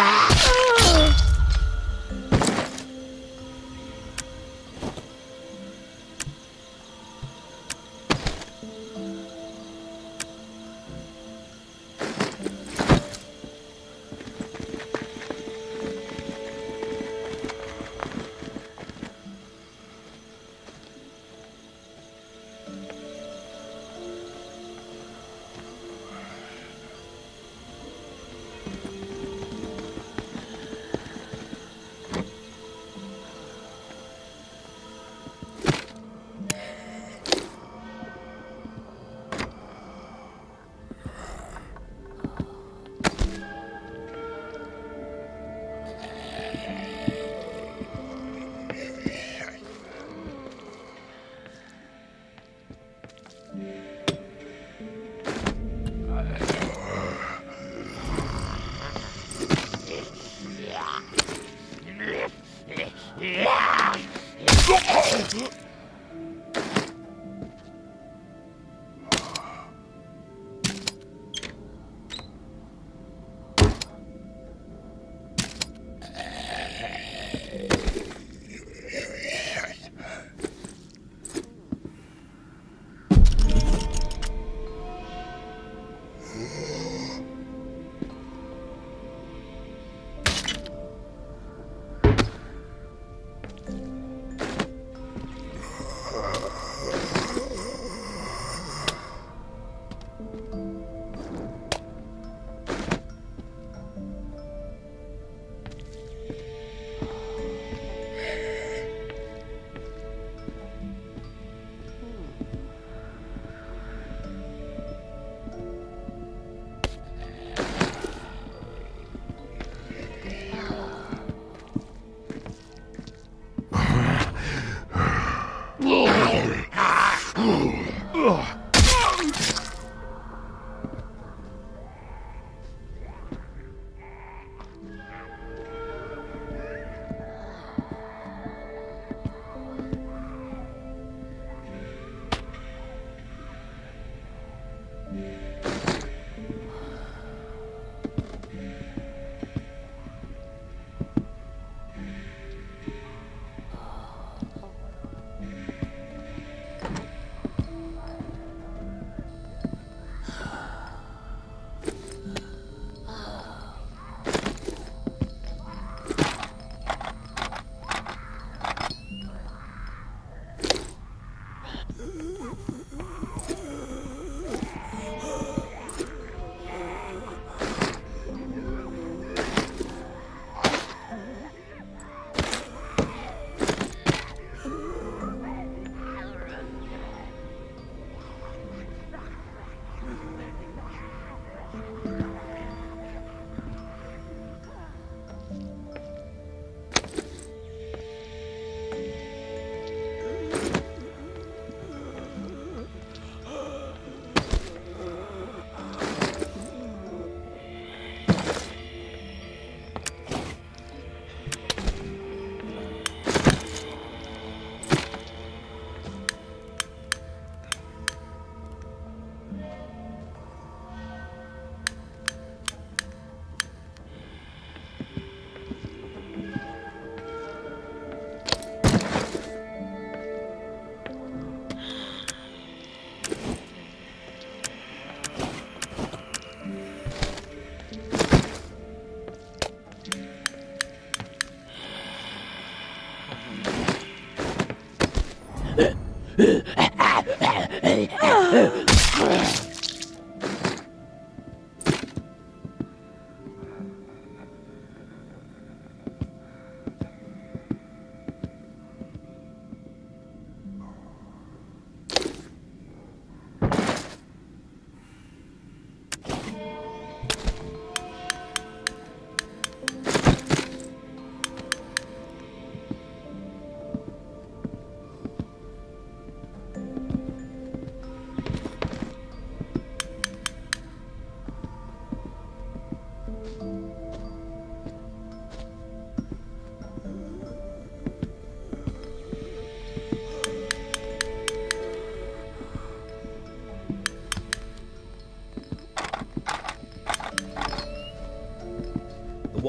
あ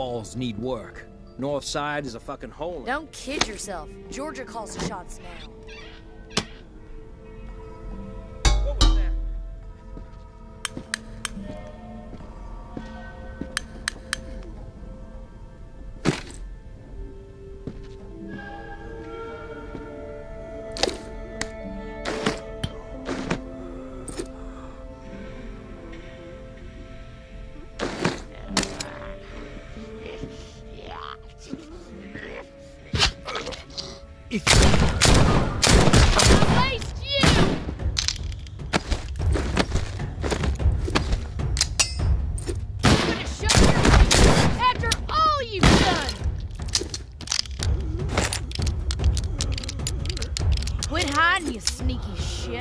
Walls need work. North side is a fucking hole. Don't kid yourself. Georgia calls the shots now.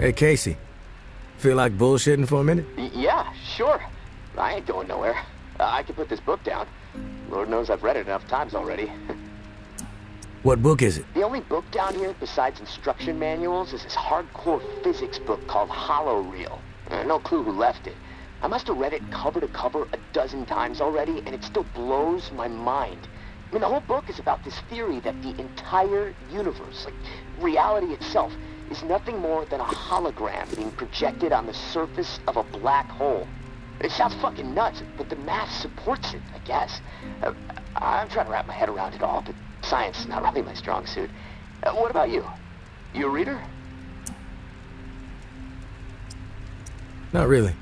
Hey, Casey. Feel like bullshitting for a minute? Yeah, sure. I ain't going nowhere. Uh, I can put this book down. Lord knows I've read it enough times already. What book is it? the only book down here besides instruction manuals is this hardcore physics book called Hollow Reel. Uh, no clue who left it. I must have read it cover to cover a dozen times already, and it still blows my mind. I mean, the whole book is about this theory that the entire universe, like reality itself, is nothing more than a hologram being projected on the surface of a black hole. It sounds fucking nuts, but the math supports it, I guess. Uh, I'm trying to wrap my head around it all, but science is not really my strong suit. Uh, what about you? You a reader? Not really.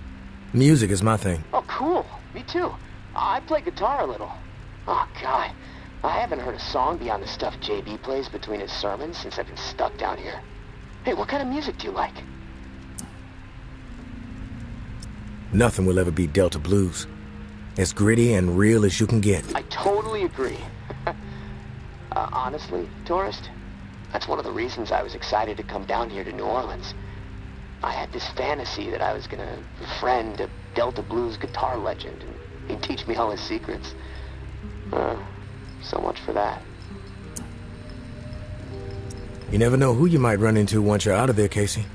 Music is my thing. Oh, cool. Me too. I play guitar a little. Oh, God. I haven't heard a song beyond the stuff JB plays between his sermons since I've been stuck down here. Hey, what kind of music do you like? Nothing will ever beat Delta Blues. As gritty and real as you can get. I totally agree. uh, honestly, tourist, that's one of the reasons I was excited to come down here to New Orleans. I had this fantasy that I was gonna befriend a Delta Blues guitar legend, and he'd teach me all his secrets. Uh, so much for that. You never know who you might run into once you're out of there, Casey.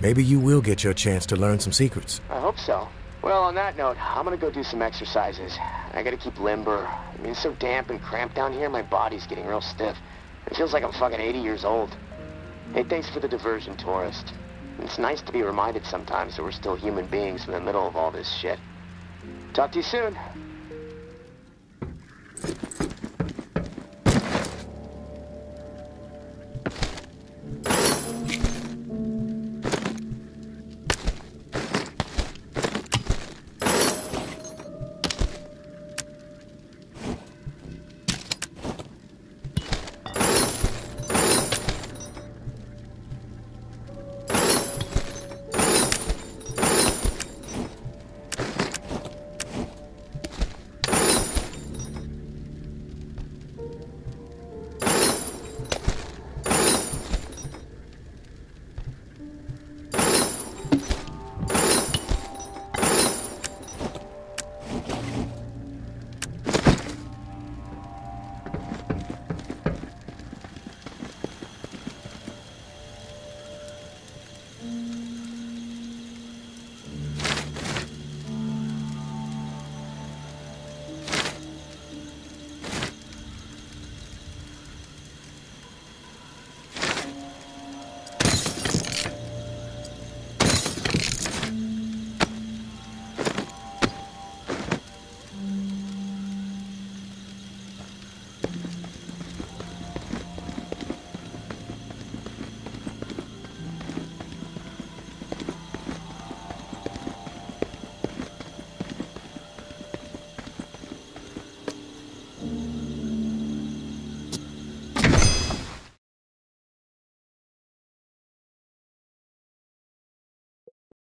Maybe you will get your chance to learn some secrets. I hope so. Well, on that note, I'm gonna go do some exercises. I gotta keep limber. I mean, it's so damp and cramped down here, my body's getting real stiff. It feels like I'm fucking 80 years old. Hey, thanks for the diversion, tourist. It's nice to be reminded sometimes that we're still human beings in the middle of all this shit. Talk to you soon.